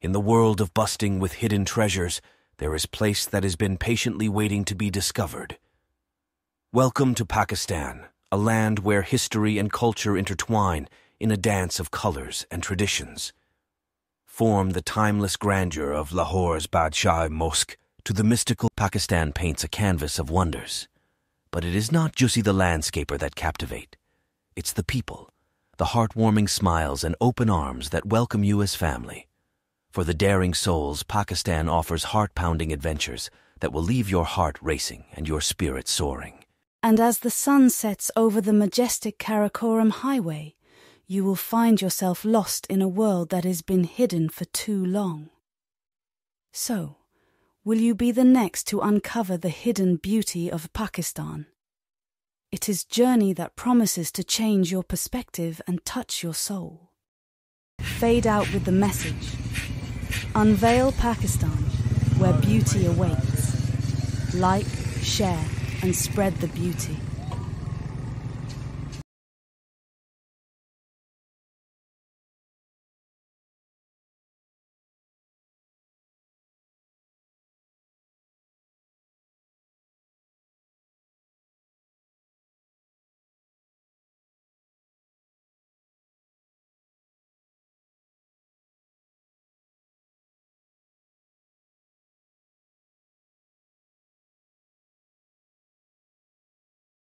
In the world of busting with hidden treasures, there is place that has been patiently waiting to be discovered. Welcome to Pakistan, a land where history and culture intertwine in a dance of colors and traditions. Form the timeless grandeur of Lahore's Badshahi Mosque to the mystical Pakistan paints a canvas of wonders. But it is not just the landscaper that captivate. It's the people, the heartwarming smiles and open arms that welcome you as family. For the daring souls, Pakistan offers heart-pounding adventures that will leave your heart racing and your spirit soaring. And as the sun sets over the majestic Karakoram Highway, you will find yourself lost in a world that has been hidden for too long. So, will you be the next to uncover the hidden beauty of Pakistan? It is journey that promises to change your perspective and touch your soul. Fade out with the message. Unveil Pakistan, where beauty awaits. Like, share, and spread the beauty.